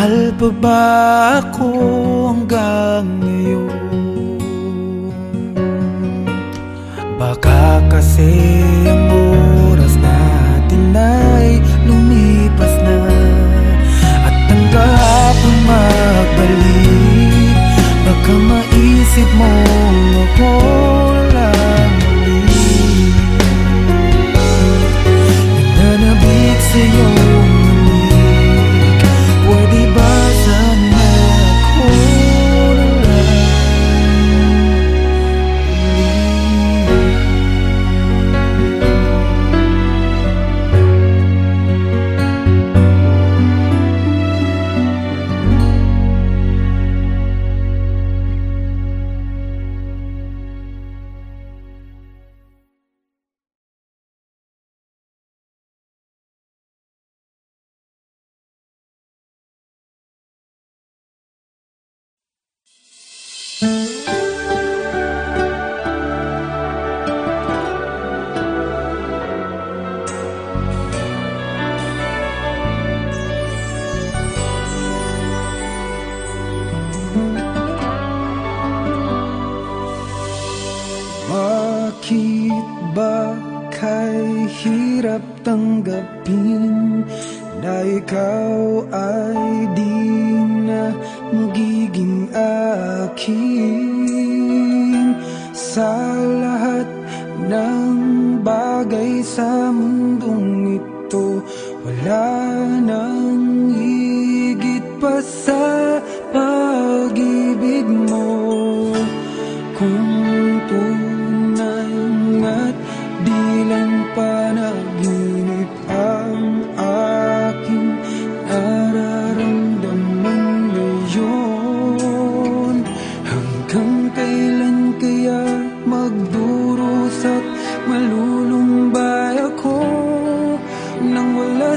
Mahal pa ba ako hanggang ngayon? Baka kasi ang oras natin ay lumipas na At ang kahapon magbalik Baka maisip mo ako lang ulit Nananabik sa'yo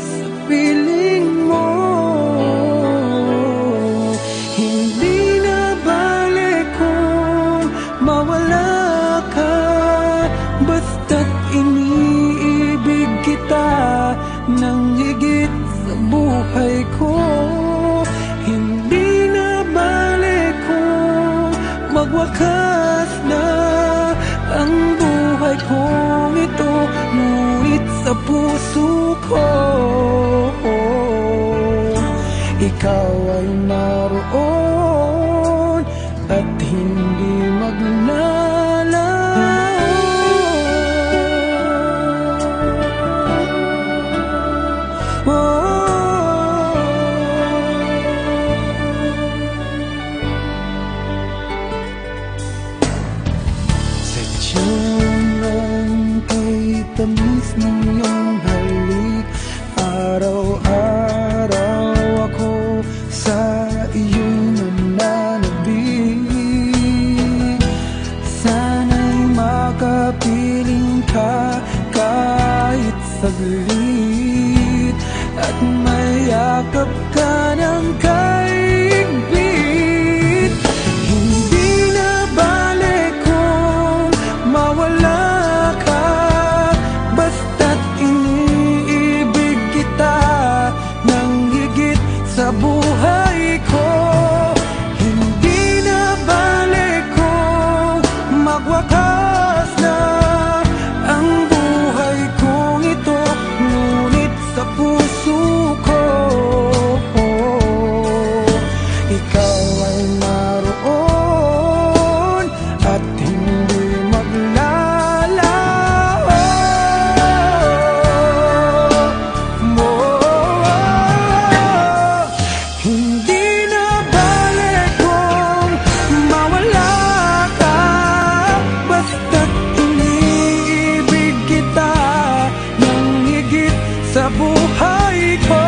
sa piling Hindi na bale kung mawala ka. Basta't iniibig kita Nang higit sa ko. Hindi na bale kung magwakas na Ang buhay kong ito. Ngunit sa puso ako. Ikaw ay na sa buhay ko.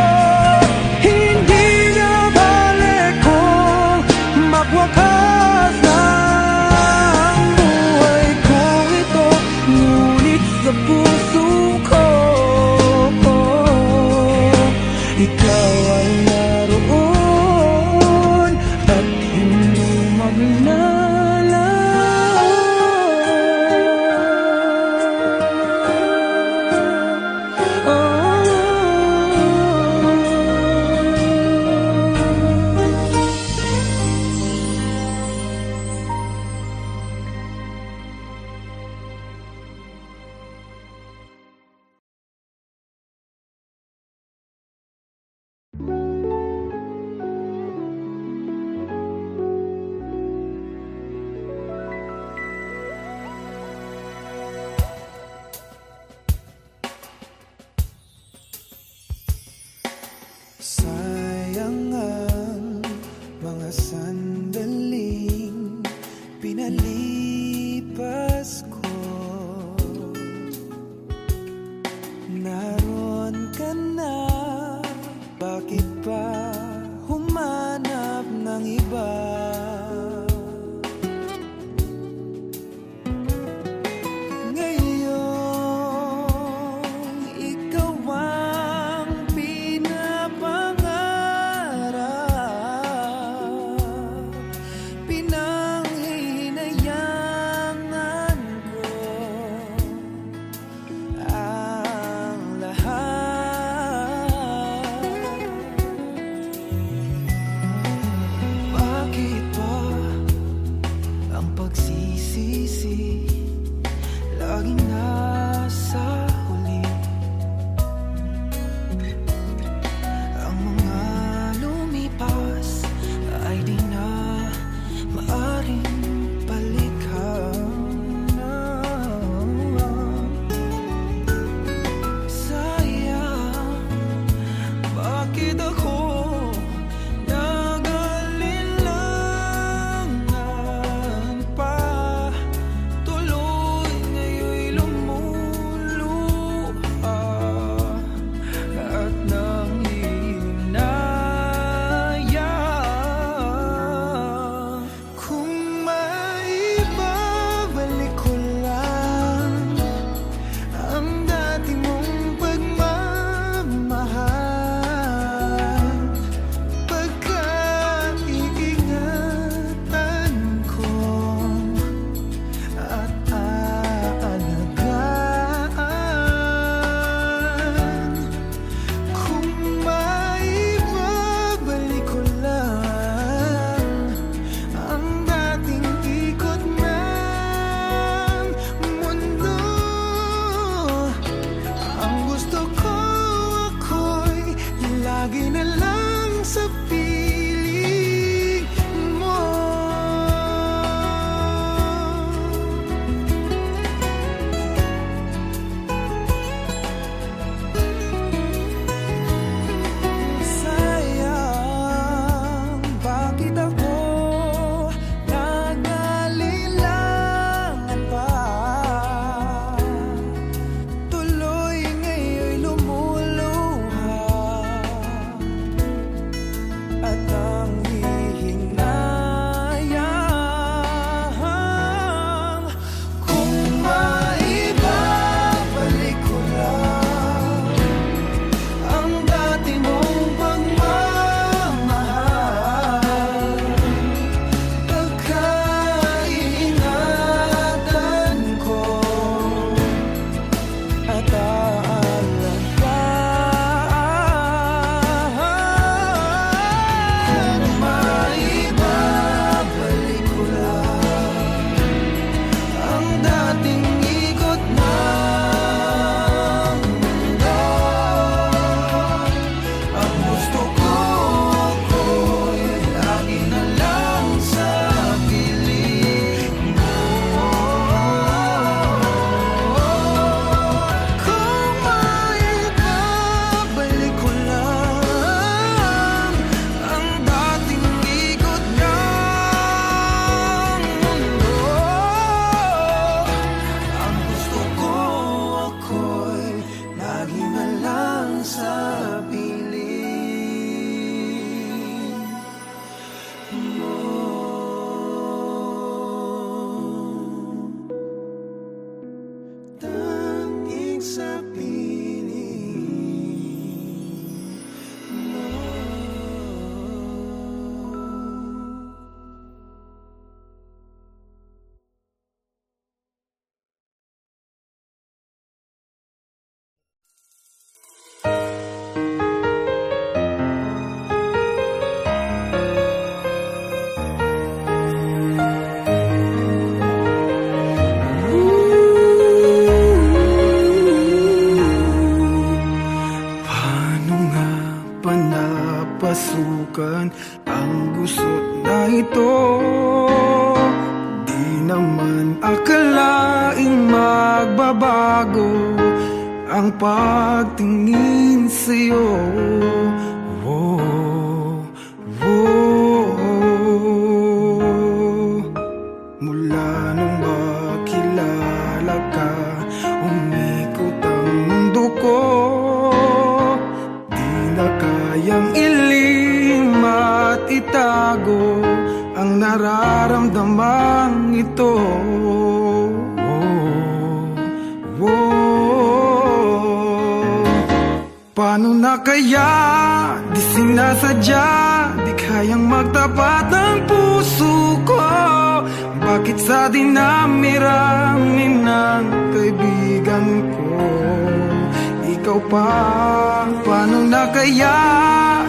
Ikaw pa, paano na kaya?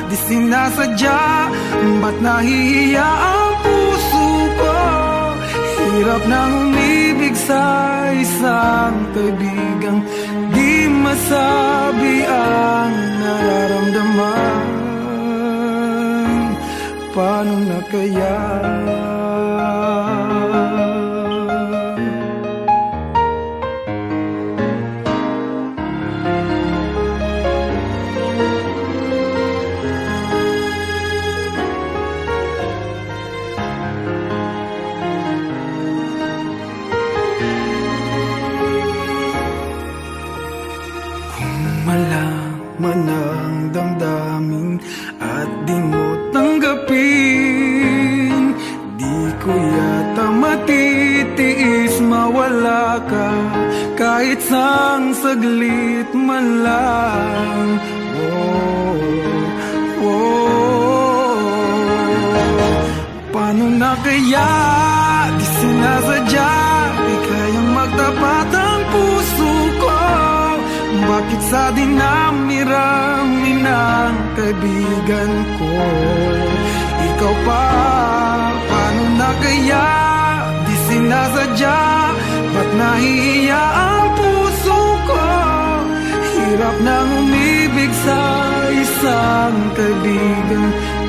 Di sinasadya. Ba't nahihiya ang puso ko? Hirap nang umibig sa isang kaibigang Di masabi ang nararamdaman. Paano na kaya? Kahit sang saglit man lang. Oh, oh. Paano na kaya di sinasadya? Di kayang magtapat ang puso ko? Bakit sa dinamirami ng kaibigan ko? Ikaw pa, paano na kaya Di sinasadya, nahihiya ang puso ko. Hirap nang umibig sa isang kaibigan.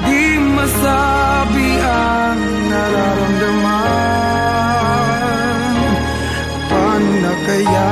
Di masabi ang nararamdaman. Paano kaya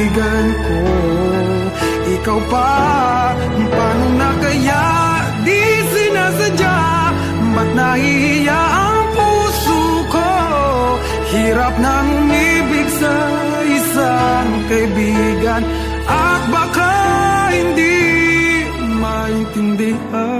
kaibigan ko. Ikaw pa, paano na kaya di sinasadya? Ba't nahihiya ang puso ko? Hirap nang umibig sa isang kaibigan. At baka hindi maintindihan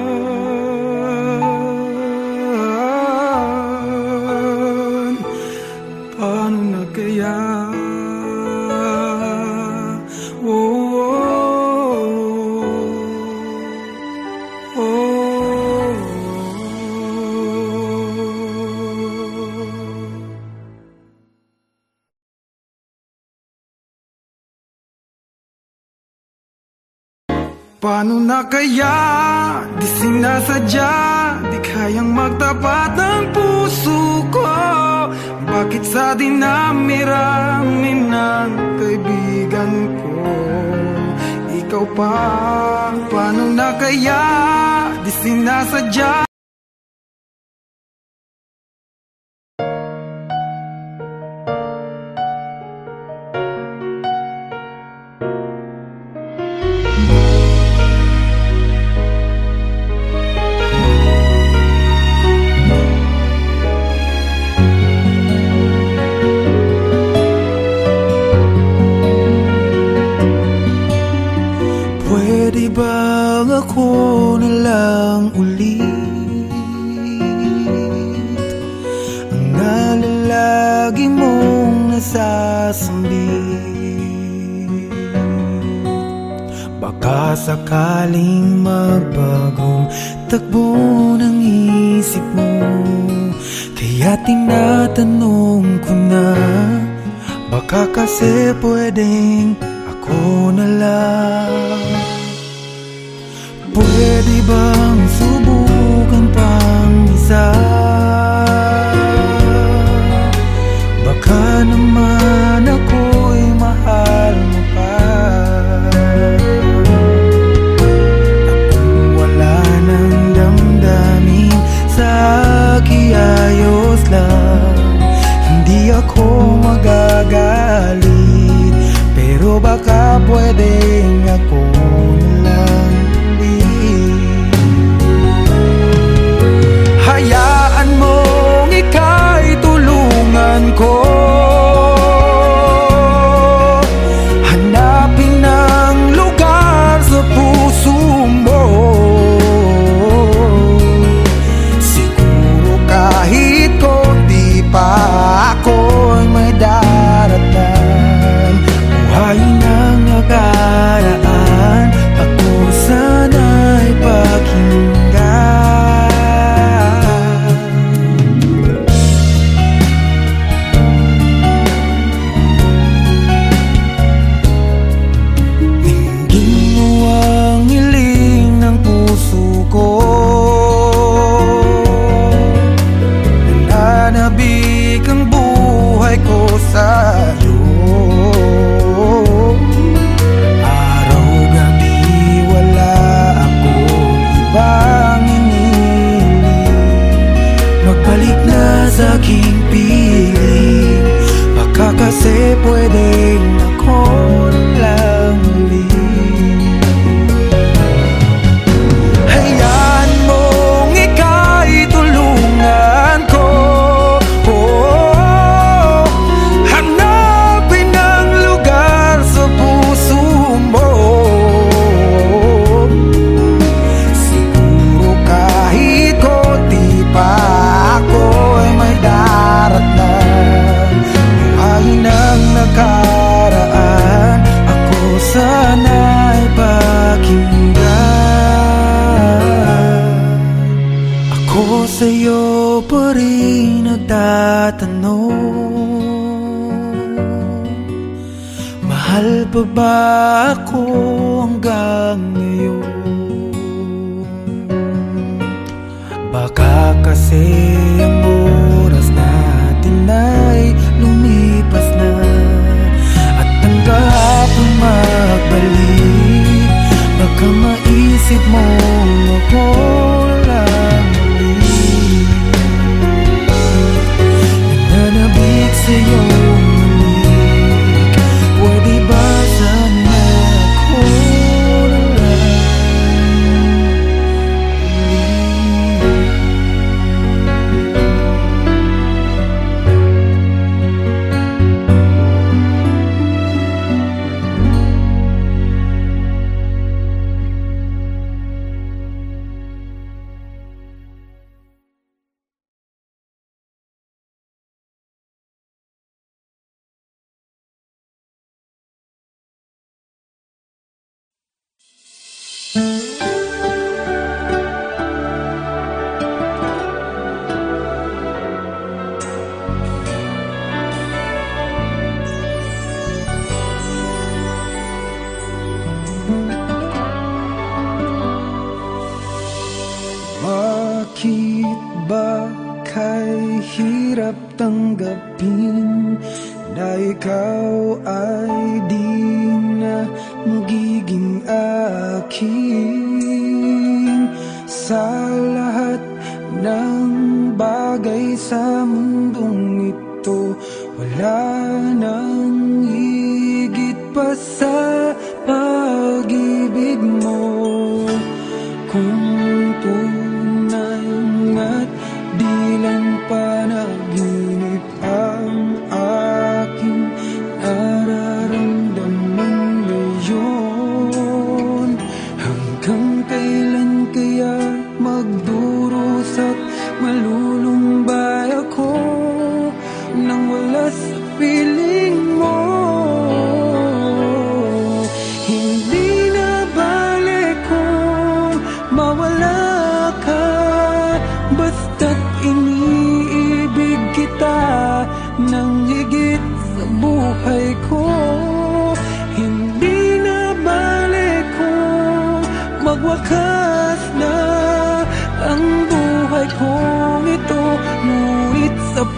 Paano na kaya? Di sinasadya Di kayang magtapat ang puso ko. Bakit sa dinamirami ng kaibigan ko? Ikaw pa, paano na kaya? Di sinasadya Mahal pa ba ako hanggang ngayon? Baka kasi ang oras natin ay lumipas na At tanggap ang magbalik Baka maisip mo ako lang muli Nananabik sa'yo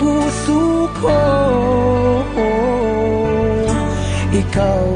puso ko. Ikaw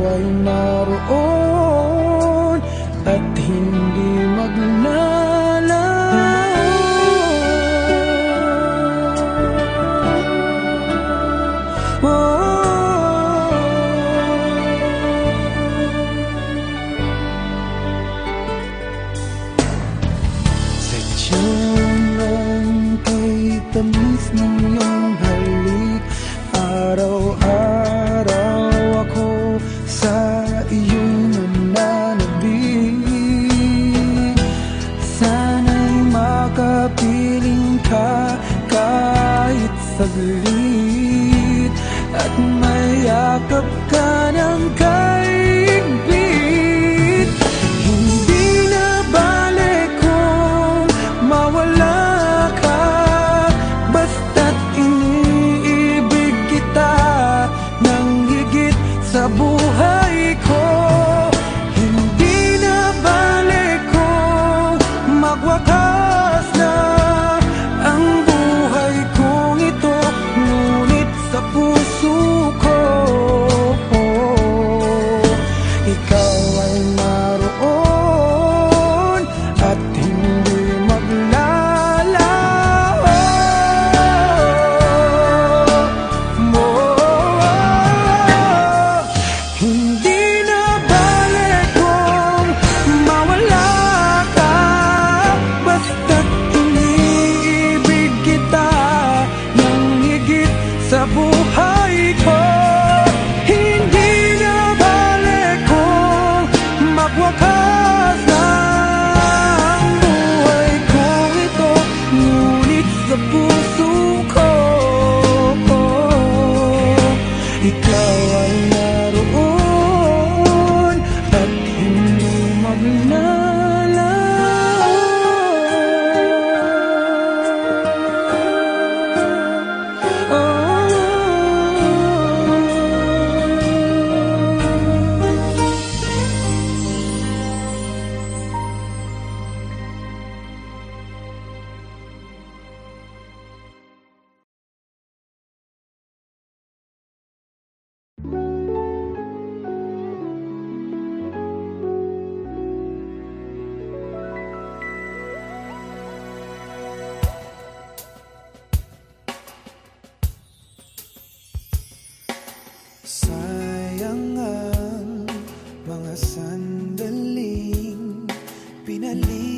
sa buhay finally.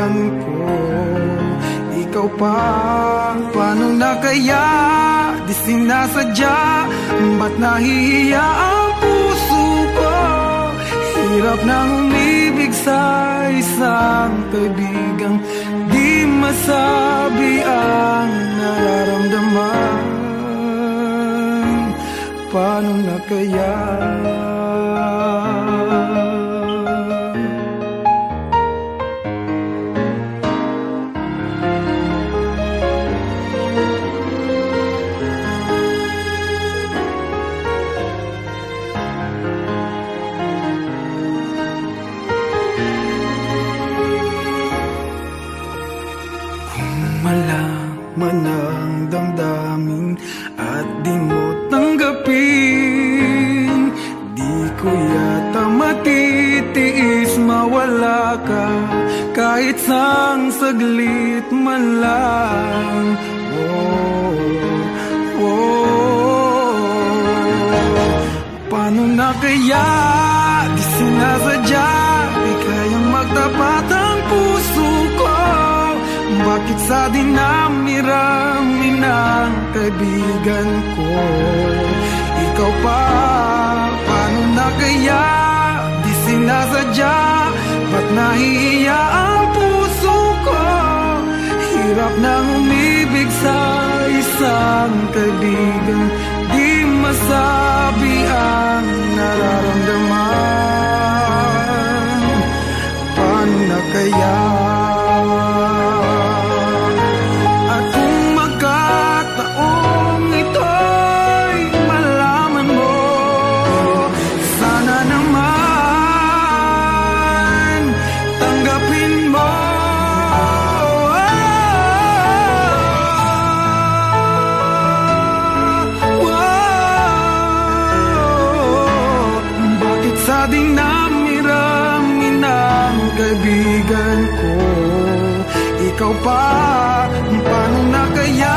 Kaibigan ko Ikaw pa, paano na kaya di sinasadya? Ba't nahihiya ang puso ko? Hirap nang umibig sa isang kaibigang Di masabi ang nararamdaman. Paano na kaya? Kahit sang saglit man lang. Oh, oh. Paano na kaya di sinasadya? Di kayang magtapat ang puso ko? Bakit sa dinami-rami ng kaibigan ko? Ikaw pa, paano na kaya Di sinasadya, nahihiya ang puso ko. Hirap nang umibig sa isang kaibigan. Di masabi ang nararamdaman. Paano kaya Ikaw pa, paano na kaya?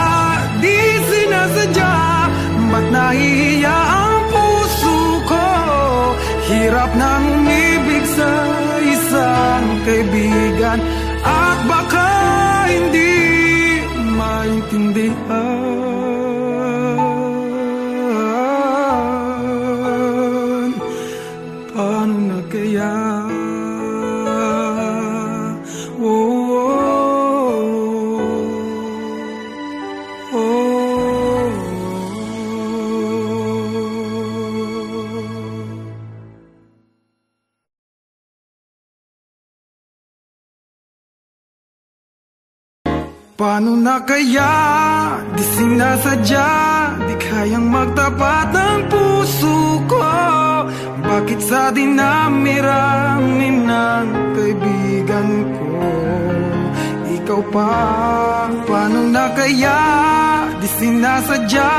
Di sinasadya. Ba't nahihiya ang puso ko? Hirap nang umibig sa isang kaibigan. At baka hindi maintindihan Paano na kaya? Di sinasadya Di kayang magtapat ang puso ko. Bakit sa dinami-rami ng kaibigan ko? Ikaw pa, paano na kaya? Di sinasadya